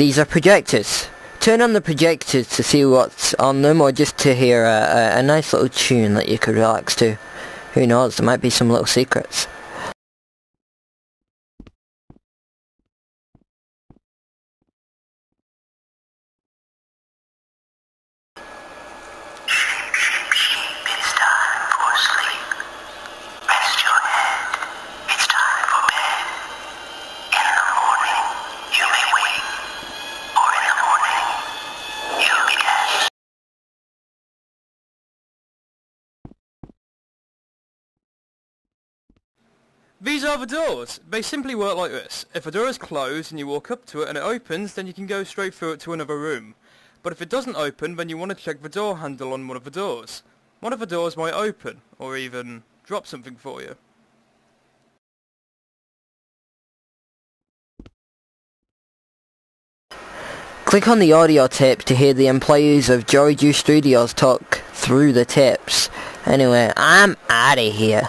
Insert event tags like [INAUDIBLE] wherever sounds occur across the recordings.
These are projectors. Turn on the projectors to see what's on them or just to hear a, a, a nice little tune that you could relax to. Who knows, there might be some little secrets. These are the doors. They simply work like this. If a door is closed and you walk up to it and it opens, then you can go straight through it to another room. But if it doesn't open, then you want to check the door handle on one of the doors. One of the doors might open, or even drop something for you. Click on the audio tip to hear the employees of Joey Drew Studios talk through the tips. Anyway, I'm outta here.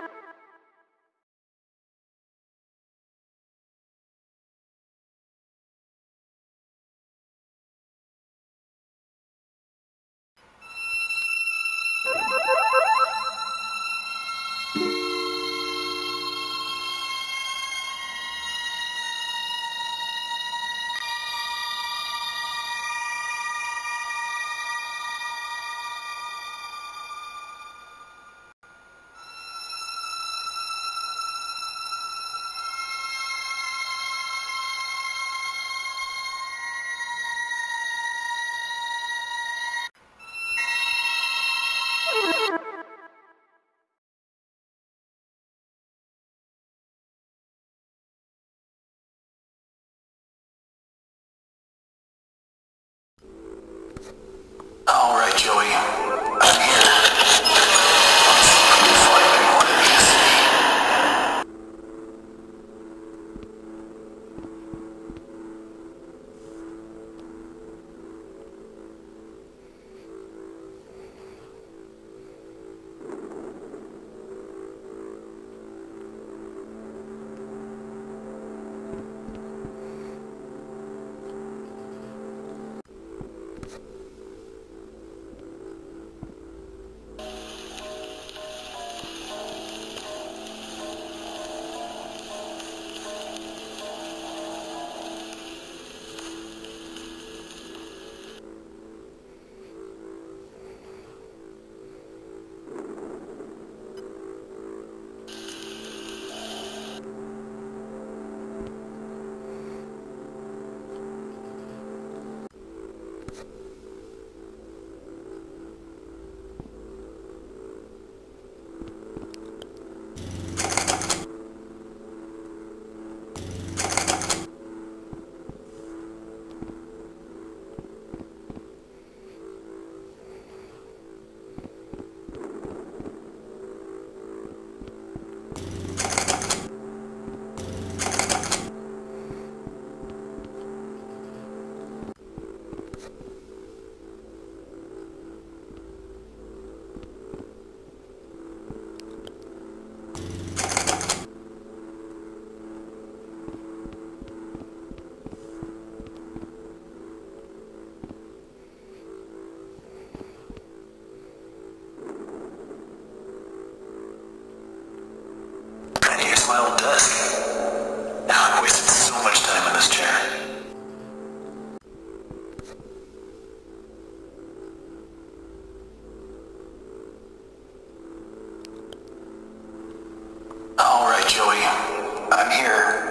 All right, Joey. I'm here.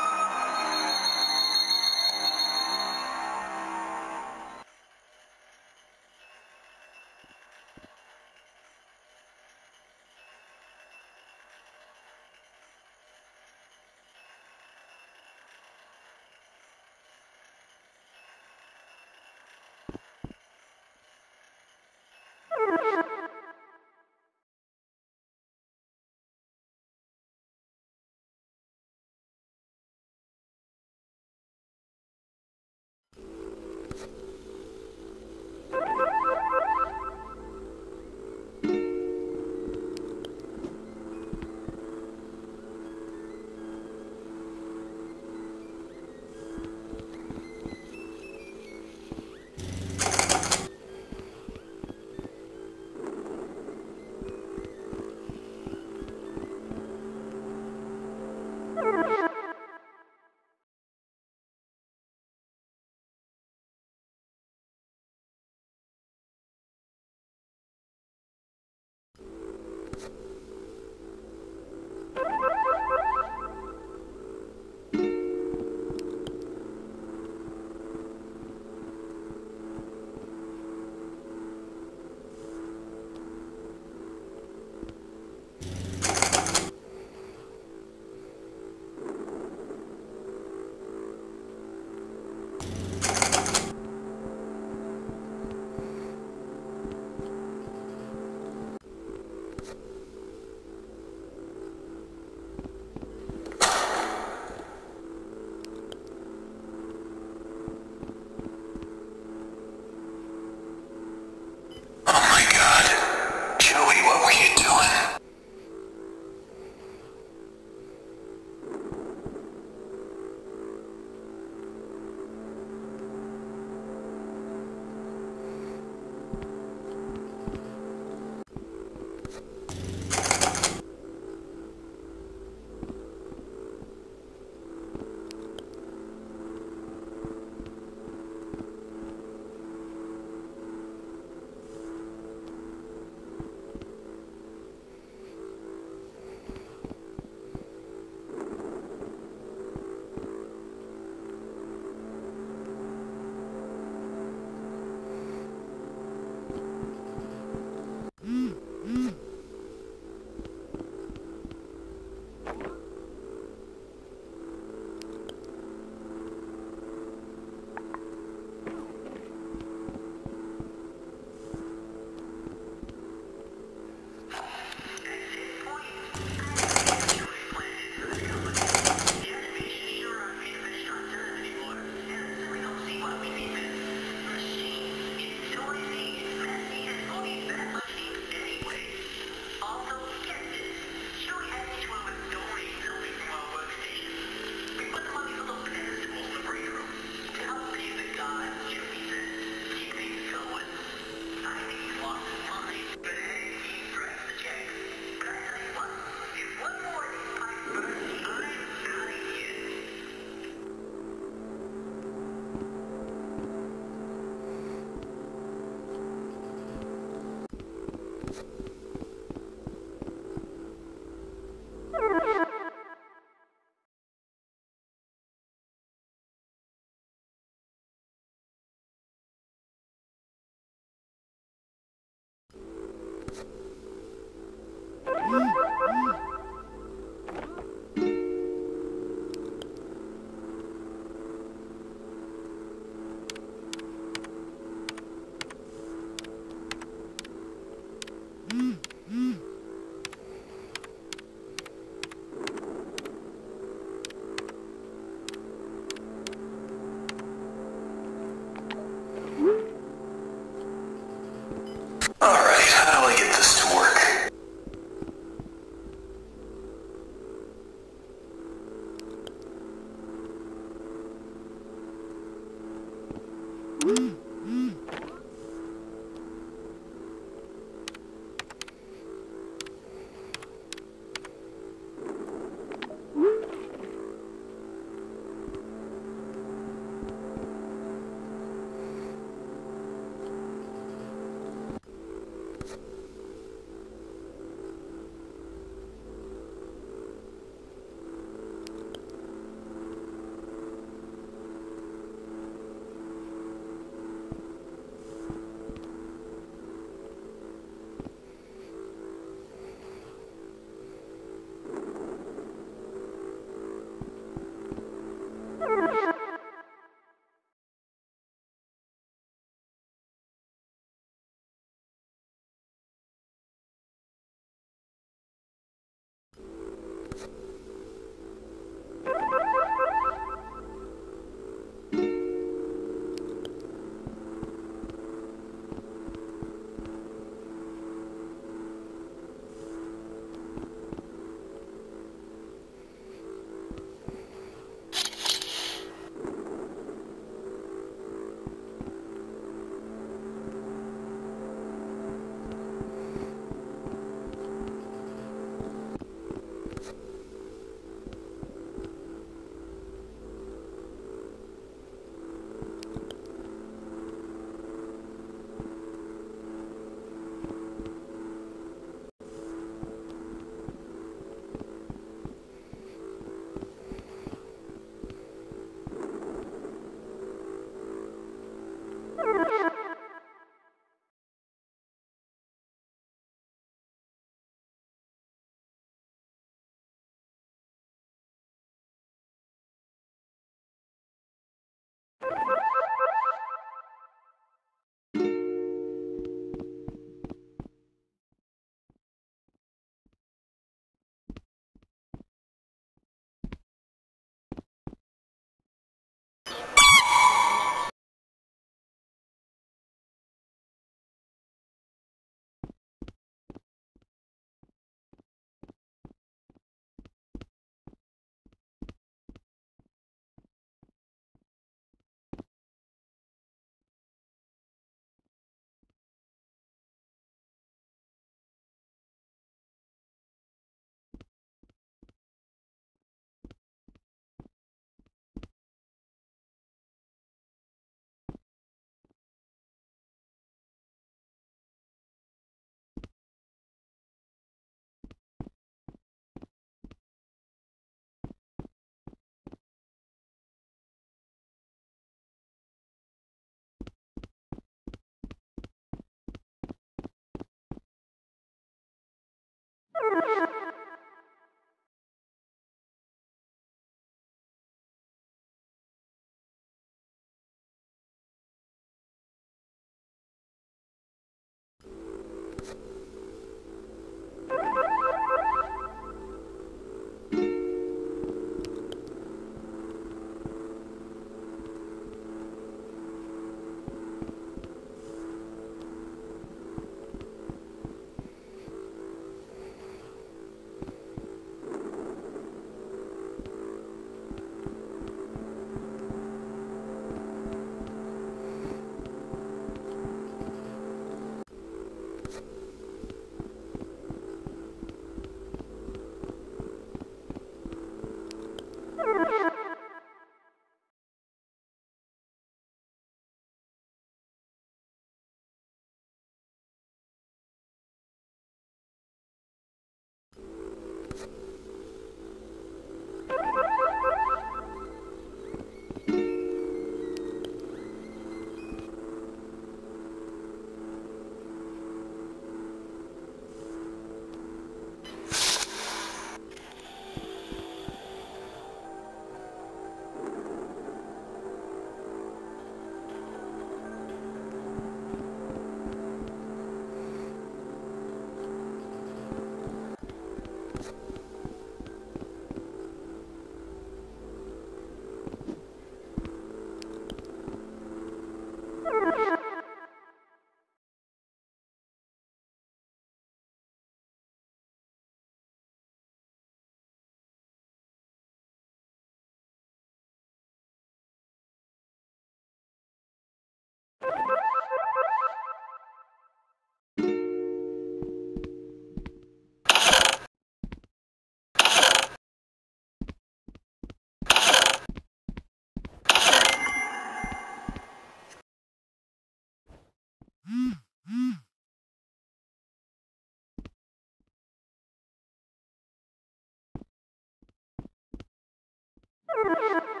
Looks like they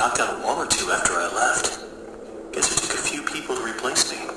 knocked out a wall or two after I left. Guess it took a few people to replace me.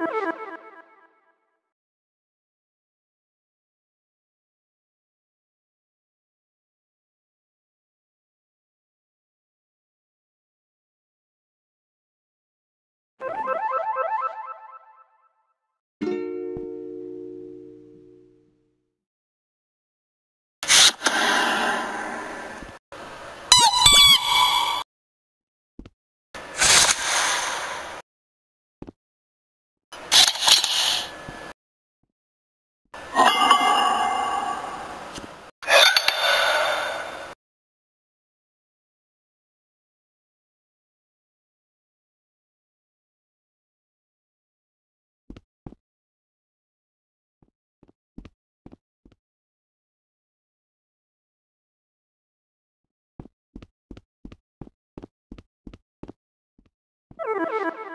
Thank [LAUGHS] you. Mm-hmm. [LAUGHS]